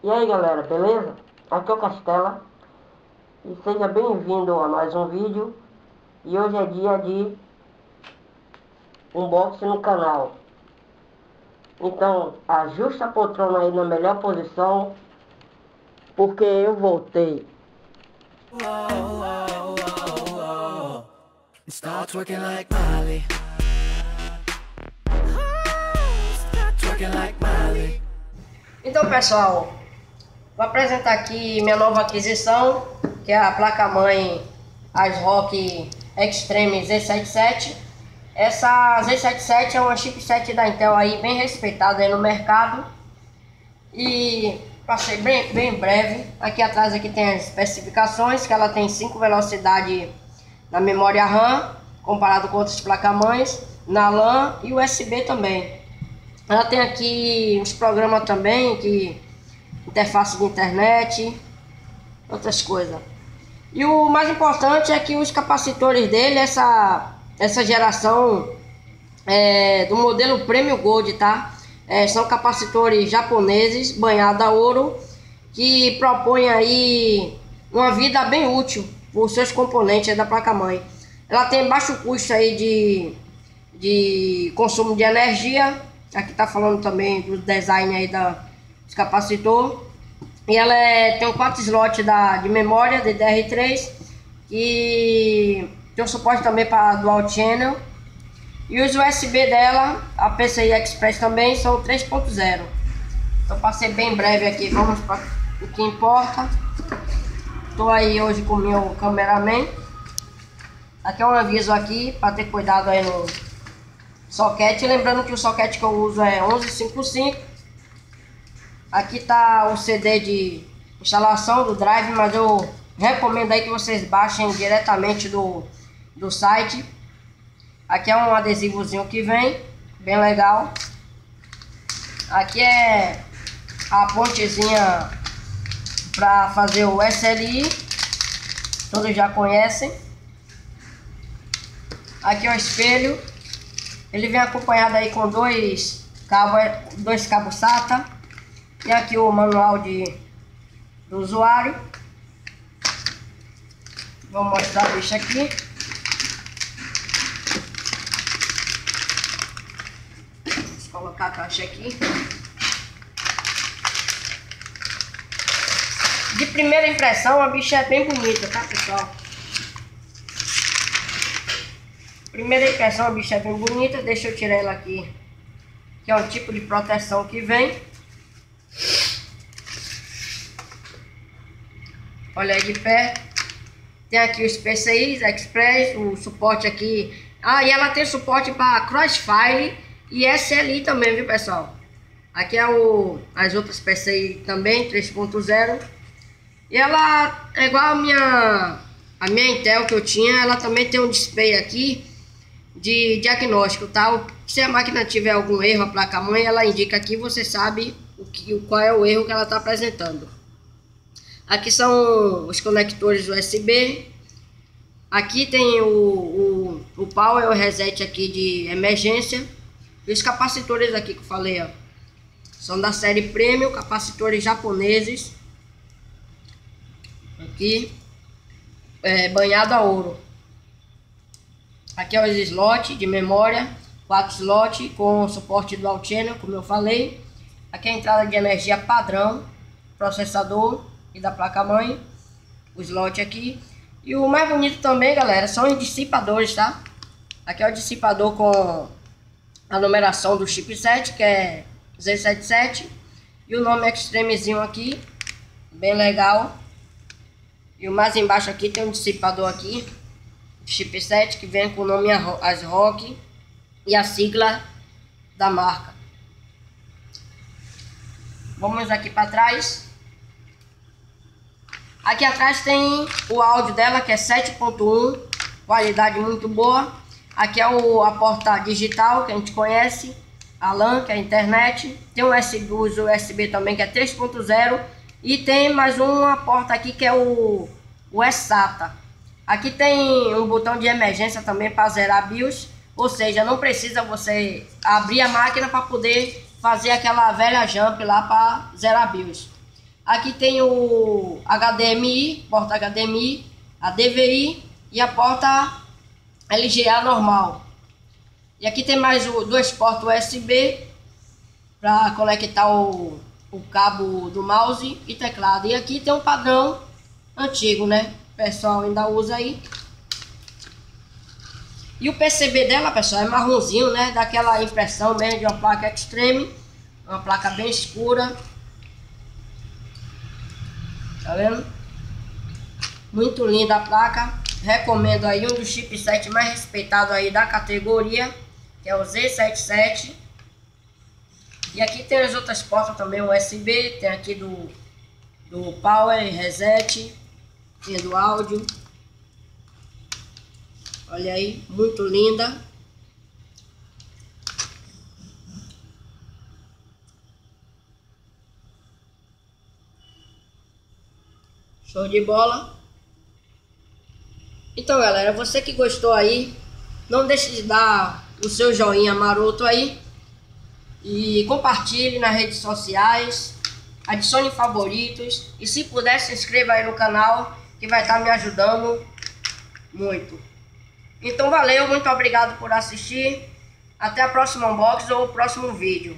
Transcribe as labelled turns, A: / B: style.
A: E aí galera, beleza? Aqui é o Castela. E seja bem-vindo a mais um vídeo. E hoje é dia de unboxing no canal. Então ajusta a poltrona aí na melhor posição porque eu voltei. Então pessoal, Vou apresentar aqui minha nova aquisição, que é a placa-mãe ASRock Extreme Z77. Essa Z77 é uma chipset da Intel aí bem respeitada aí no mercado. E passei bem, bem breve. Aqui atrás aqui tem as especificações, que ela tem 5 velocidades na memória RAM, comparado com outras placas-mães, na LAN e USB também. Ela tem aqui uns programas também que interface de internet, outras coisas. E o mais importante é que os capacitores dele, essa, essa geração é, do modelo Premium Gold, tá? É, são capacitores japoneses banhados a ouro que propõem aí uma vida bem útil por seus componentes da placa-mãe. Ela tem baixo custo aí de, de consumo de energia. Aqui tá falando também do design aí da, capacitor. E ela é, tem um 4 slot da, de memória DDR3 e tem um suporte também para dual channel. E os USB dela, a PCI Express também, são 3.0. Então passei bem breve aqui, vamos para o que importa. Estou aí hoje com o meu cameraman. Aqui é um aviso aqui para ter cuidado aí no soquete. Lembrando que o soquete que eu uso é 1155 Aqui tá o CD de instalação do Drive, mas eu recomendo aí que vocês baixem diretamente do, do site. Aqui é um adesivozinho que vem, bem legal. Aqui é a pontezinha para fazer o SLI, todos já conhecem. Aqui é o espelho, ele vem acompanhado aí com dois cabos, dois cabos SATA e aqui o manual de, do usuário. Vou mostrar isso aqui. Vou colocar a caixa aqui. De primeira impressão, a bicha é bem bonita, tá, pessoal? Primeira impressão, a bicha é bem bonita. Deixa eu tirar ela aqui. Que é o tipo de proteção que vem. Olha aí de perto. Tem aqui os PCIs, Express, o suporte aqui. Ah, e ela tem suporte para Crossfire e SLI também, viu pessoal? Aqui é o, as outras PCI também, 3.0. E ela é igual a minha, a minha Intel que eu tinha, ela também tem um display aqui de diagnóstico, tá? Se a máquina tiver algum erro, a placa-mãe, ela indica aqui, você sabe o que, qual é o erro que ela está apresentando. Aqui são os conectores USB. Aqui tem o, o, o power, o reset aqui de emergência. E os capacitores aqui que eu falei, ó. São da série Premium, capacitores japoneses. Aqui. É, banhado a ouro. Aqui é os slots de memória. 4 slots com suporte dual channel, como eu falei. Aqui é a entrada de energia padrão. Processador e da placa-mãe. O slot aqui. E o mais bonito também, galera, são os dissipadores, tá? Aqui é o dissipador com a numeração do chipset, que é Z77. E o nome Extremezinho aqui, bem legal. E o mais embaixo aqui tem um dissipador aqui, chipset, que vem com o nome ASRock e a sigla da marca. Vamos aqui para trás. Aqui atrás tem o áudio dela, que é 7.1, qualidade muito boa. Aqui é o, a porta digital, que a gente conhece, a LAN, que é a internet. Tem um USB, USB também, que é 3.0. E tem mais uma porta aqui, que é o, o SATA. Aqui tem um botão de emergência também para zerar BIOS. Ou seja, não precisa você abrir a máquina para poder fazer aquela velha jump lá para zerar BIOS. Aqui tem o HDMI, porta HDMI, a DVI e a porta LGA normal. E aqui tem mais o, dois portos USB para conectar o, o cabo do mouse e teclado. E aqui tem um padrão antigo, né? O pessoal ainda usa aí. E o PCB dela, pessoal, é marronzinho, né? Daquela impressão mesmo de uma placa Extreme. Uma placa bem escura. Tá vendo? Muito linda a placa. Recomendo aí um dos chipsets mais respeitados aí da categoria. Que é o Z77. E aqui tem as outras portas também, USB. Tem aqui do, do Power, Reset. Tem do áudio. Olha aí, muito linda. Show de bola. Então, galera, você que gostou aí, não deixe de dar o seu joinha maroto aí. E compartilhe nas redes sociais. Adicione favoritos. E se puder, se inscreva aí no canal, que vai estar me ajudando muito. Então valeu, muito obrigado por assistir. Até a próxima unboxing ou o próximo vídeo.